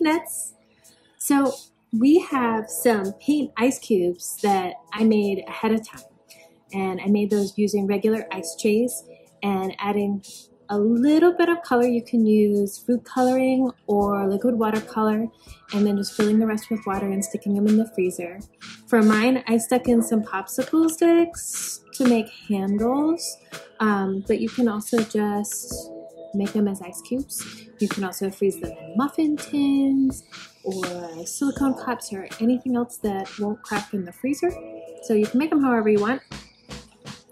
peanuts. So we have some paint ice cubes that I made ahead of time. And I made those using regular ice trays and adding a little bit of color. You can use food coloring or liquid watercolor and then just filling the rest with water and sticking them in the freezer. For mine, I stuck in some popsicle sticks to make handles, um, but you can also just make them as ice cubes. You can also freeze them in muffin tins or silicone cups or anything else that won't crack in the freezer. So you can make them however you want.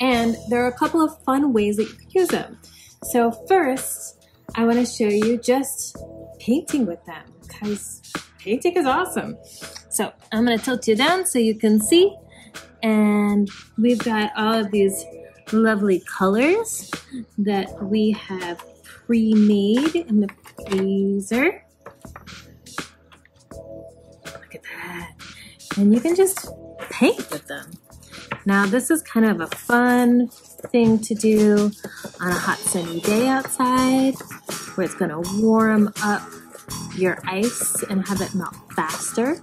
And there are a couple of fun ways that you can use them. So first, I want to show you just painting with them because painting is awesome. So I'm going to tilt you down so you can see. And we've got all of these lovely colors that we have pre-made in the freezer. Look at that. And you can just paint with them. Now this is kind of a fun thing to do on a hot sunny day outside where it's going to warm up your ice and have it melt faster.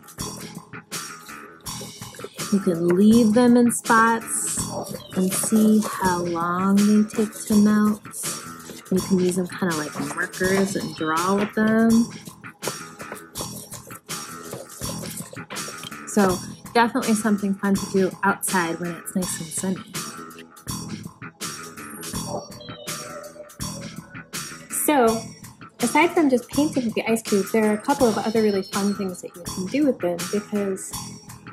You can leave them in spots and see how long they take to melt. You can use them kind of like markers and draw with them. So definitely something fun to do outside when it's nice and sunny. So, aside from just painting with the ice cubes, there are a couple of other really fun things that you can do with them because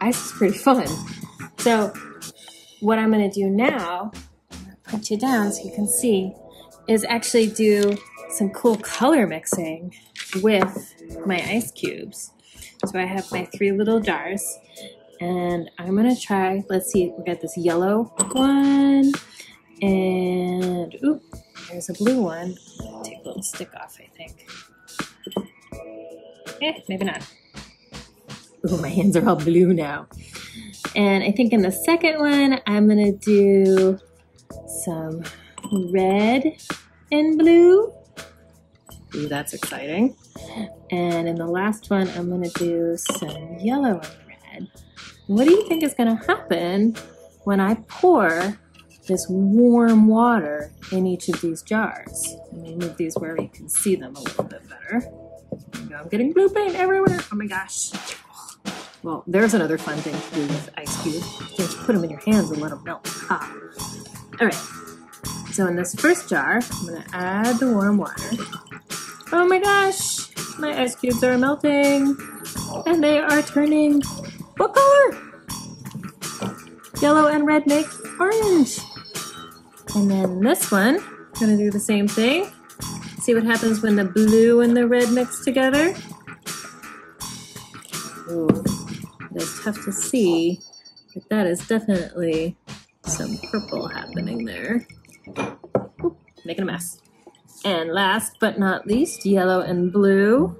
ice is pretty fun. So, what I'm going to do now, put you down so you can see, is actually do some cool color mixing with my ice cubes. So I have my three little jars and I'm gonna try, let's see, we got this yellow one and oop, there's a blue one. Take a little stick off, I think. Eh, maybe not. Ooh, my hands are all blue now. And I think in the second one, I'm gonna do some red and blue. Ooh, that's exciting. And in the last one, I'm gonna do some yellow and red. What do you think is gonna happen when I pour this warm water in each of these jars. Let me move these where you can see them a little bit better. I'm getting blue paint everywhere. Oh my gosh. Well, there's another fun thing to do with ice cubes. You just put them in your hands and let them melt. Ah. All right. So in this first jar, I'm gonna add the warm water. Oh my gosh, my ice cubes are melting and they are turning what color? Yellow and red make orange. And then this one, I'm gonna do the same thing. See what happens when the blue and the red mix together. Ooh, it's tough to see, but that is definitely some purple happening there. Making a mess. And last but not least, yellow and blue.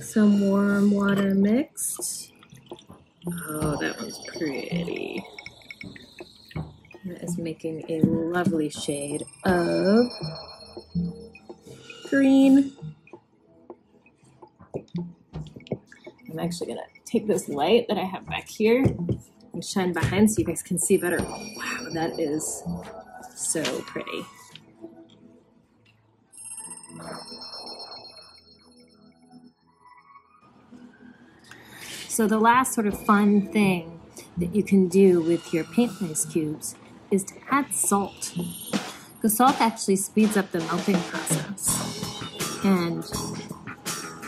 Some warm water mixed. Oh, that one's pretty. That is making a lovely shade of green. I'm actually gonna take this light that I have back here and shine behind so you guys can see better. Oh, wow, that is so pretty. So the last sort of fun thing that you can do with your paint ice cubes is to add salt. Because salt actually speeds up the melting process. And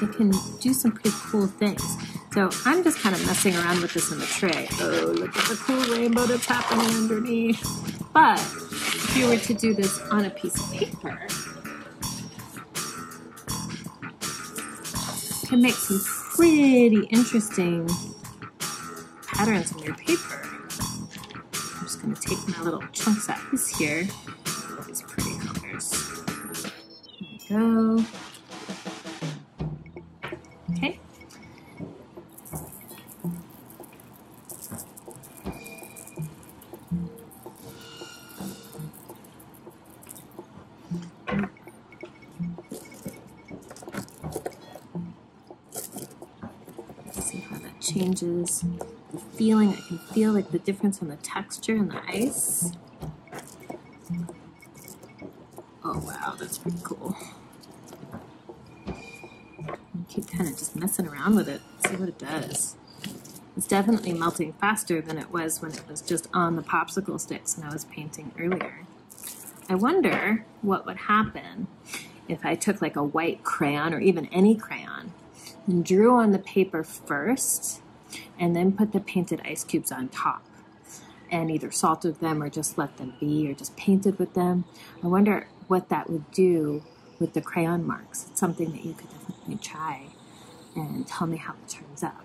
it can do some pretty cool things. So I'm just kind of messing around with this in the tray. Oh, look at the cool rainbow that's happening underneath. But if you were to do this on a piece of paper, can make some pretty interesting patterns on your paper I'm just going to take my little chunks out this here. These pretty colors. There we go. Changes the feeling. I can feel like the difference in the texture and the ice. Oh wow, that's pretty cool. I keep kind of just messing around with it, see what it does. It's definitely melting faster than it was when it was just on the popsicle sticks and I was painting earlier. I wonder what would happen if I took like a white crayon or even any crayon and drew on the paper first and then put the painted ice cubes on top and either salted them or just let them be or just painted with them. I wonder what that would do with the crayon marks. It's something that you could definitely try and tell me how it turns out.